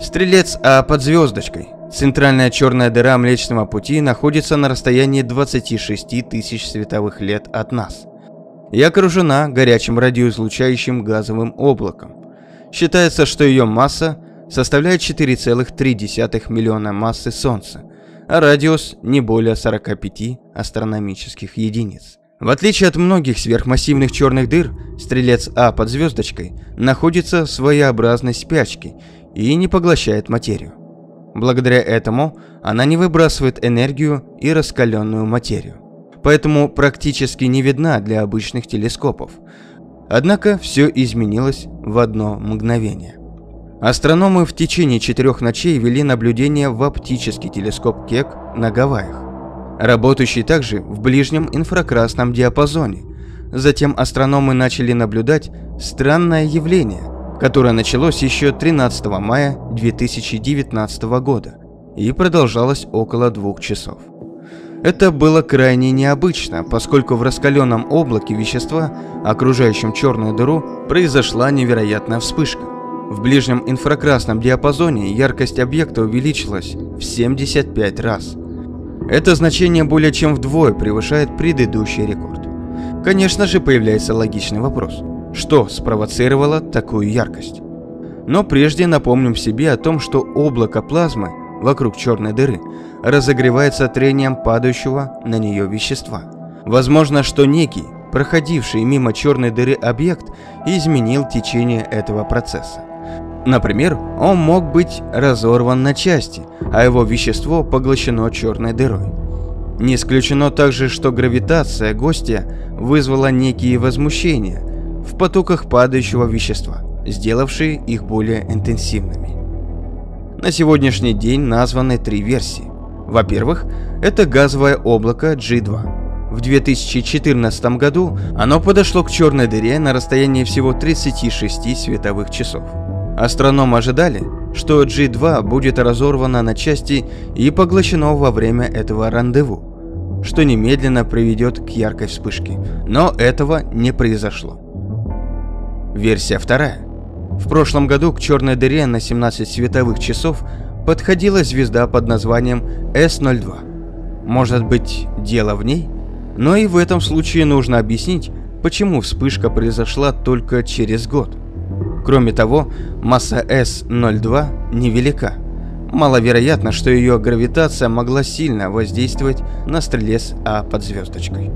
Стрелец А под звездочкой. Центральная черная дыра Млечного Пути находится на расстоянии 26 тысяч световых лет от нас и окружена горячим радиоизлучающим газовым облаком. Считается, что ее масса составляет 4,3 миллиона массы Солнца, а радиус не более 45 астрономических единиц. В отличие от многих сверхмассивных черных дыр, Стрелец А под звездочкой находится в своеобразной спячке и не поглощает материю. Благодаря этому она не выбрасывает энергию и раскаленную материю, поэтому практически не видна для обычных телескопов. Однако все изменилось в одно мгновение. Астрономы в течение четырех ночей вели наблюдения в оптический телескоп Кек на Гавайях, работающий также в ближнем инфракрасном диапазоне. Затем астрономы начали наблюдать странное явление, которое началось еще 13 мая 2019 года и продолжалось около двух часов. Это было крайне необычно, поскольку в раскаленном облаке вещества, окружающем черную дыру, произошла невероятная вспышка. В ближнем инфракрасном диапазоне яркость объекта увеличилась в 75 раз. Это значение более чем вдвое превышает предыдущий рекорд. Конечно же, появляется логичный вопрос. Что спровоцировало такую яркость? Но прежде напомним себе о том, что облако плазмы вокруг черной дыры разогревается трением падающего на нее вещества. Возможно, что некий, проходивший мимо черной дыры объект, изменил течение этого процесса. Например, он мог быть разорван на части, а его вещество поглощено черной дырой. Не исключено также, что гравитация гостя вызвала некие возмущения в потоках падающего вещества, сделавшие их более интенсивными. На сегодняшний день названы три версии. Во-первых, это газовое облако G2. В 2014 году оно подошло к черной дыре на расстоянии всего 36 световых часов. Астрономы ожидали, что G2 будет разорвано на части и поглощено во время этого рандеву, что немедленно приведет к яркой вспышке. Но этого не произошло. Версия вторая. В прошлом году к черной дыре на 17 световых часов подходила звезда под названием S02. Может быть, дело в ней? Но и в этом случае нужно объяснить, почему вспышка произошла только через год. Кроме того, масса S02 невелика. Маловероятно, что ее гравитация могла сильно воздействовать на стрелец А под звездочкой.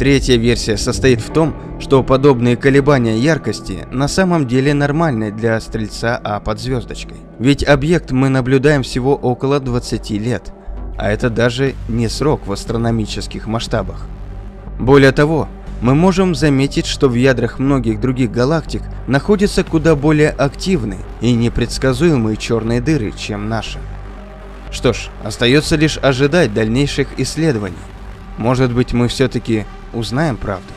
Третья версия состоит в том, что подобные колебания яркости на самом деле нормальны для стрельца А под звездочкой. Ведь объект мы наблюдаем всего около 20 лет, а это даже не срок в астрономических масштабах. Более того, мы можем заметить, что в ядрах многих других галактик находятся куда более активные и непредсказуемые черные дыры, чем наша. Что ж, остается лишь ожидать дальнейших исследований. Может быть, мы все-таки узнаем правду.